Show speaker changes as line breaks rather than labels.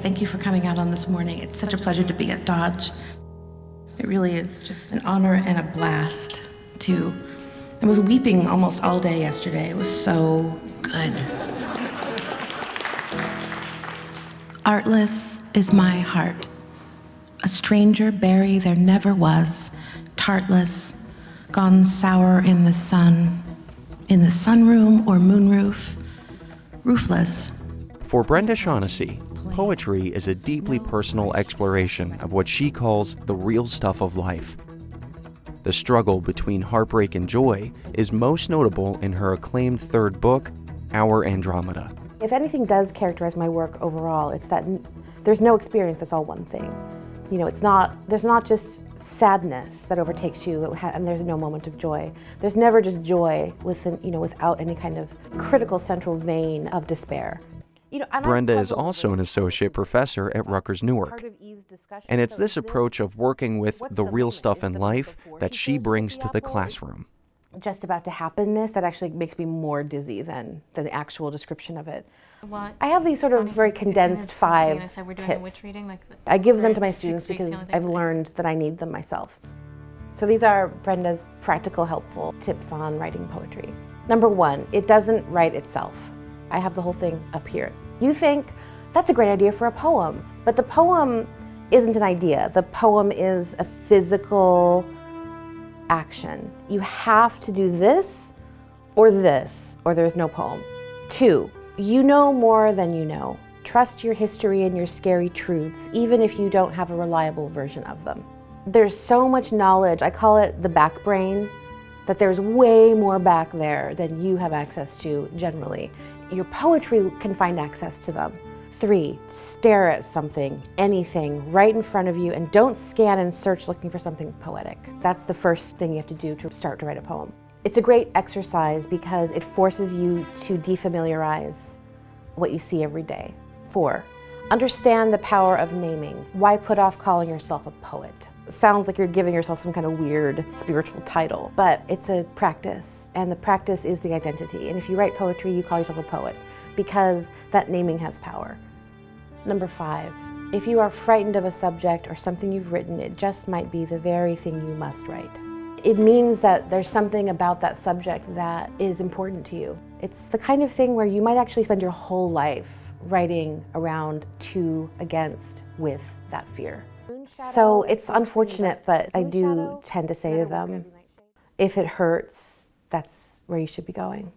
thank you for coming out on this morning. It's such a pleasure to be at Dodge. It really is just an honor and a blast to. I was weeping almost all day yesterday. It was so good. Artless is my heart. A stranger berry there never was, tartless, gone sour in the sun, in the sunroom or moonroof, roofless.
For Brenda Shaughnessy, poetry is a deeply personal exploration of what she calls the real stuff of life. The struggle between heartbreak and joy is most notable in her acclaimed third book, Our Andromeda.
If anything does characterize my work overall, it's that there's no experience that's all one thing. You know, it's not, there's not just sadness that overtakes you and there's no moment of joy. There's never just joy within, you know, without any kind of critical central vein of despair.
You know, Brenda is also an associate professor at Rutgers Newark. And it's this approach of working with the real stuff in life that she brings to the classroom.
Just about to happenness that actually makes me more dizzy than, than the actual description of it. What? I have these sort of very condensed five tips. Like I give them to my students because I've learned that I need them myself. So these are Brenda's practical, helpful tips on writing poetry. Number one, it doesn't write itself. I have the whole thing up here. You think, that's a great idea for a poem, but the poem isn't an idea. The poem is a physical action. You have to do this or this, or there's no poem. Two, you know more than you know. Trust your history and your scary truths, even if you don't have a reliable version of them. There's so much knowledge, I call it the back brain, that there's way more back there than you have access to generally. Your poetry can find access to them. Three, stare at something, anything, right in front of you, and don't scan and search looking for something poetic. That's the first thing you have to do to start to write a poem. It's a great exercise because it forces you to defamiliarize what you see every day. Four, understand the power of naming. Why put off calling yourself a poet? Sounds like you're giving yourself some kind of weird spiritual title, but it's a practice, and the practice is the identity. And if you write poetry, you call yourself a poet because that naming has power. Number five, if you are frightened of a subject or something you've written, it just might be the very thing you must write. It means that there's something about that subject that is important to you. It's the kind of thing where you might actually spend your whole life writing around to, against, with that fear. So it's unfortunate, but I do tend to say to them, if it hurts, that's where you should be going.